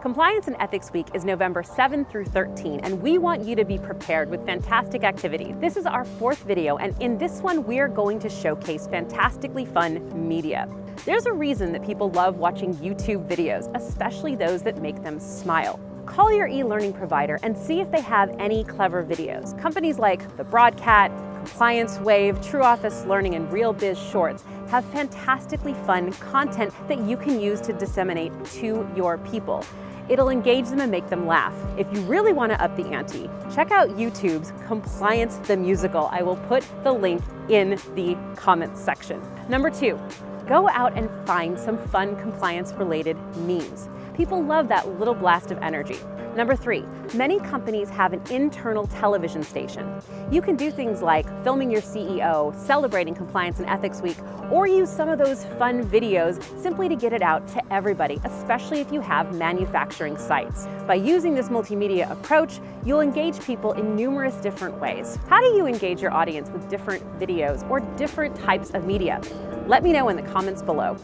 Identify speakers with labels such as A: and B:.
A: Compliance and Ethics Week is November 7 through 13, and we want you to be prepared with fantastic activities. This is our fourth video, and in this one, we are going to showcase fantastically fun media. There's a reason that people love watching YouTube videos, especially those that make them smile. Call your e-learning provider and see if they have any clever videos. Companies like The Broadcat, Compliance Wave, True Office Learning, and Real Biz Shorts have fantastically fun content that you can use to disseminate to your people. It'll engage them and make them laugh. If you really want to up the ante, check out YouTube's Compliance the Musical. I will put the link in the comments section. Number two, go out and find some fun compliance related memes. People love that little blast of energy. Number three, many companies have an internal television station. You can do things like filming your CEO, celebrating Compliance and Ethics Week, or use some of those fun videos simply to get it out to everybody, especially if you have manufacturing sites. By using this multimedia approach, you'll engage people in numerous different ways. How do you engage your audience with different videos or different types of media? Let me know in the comments below.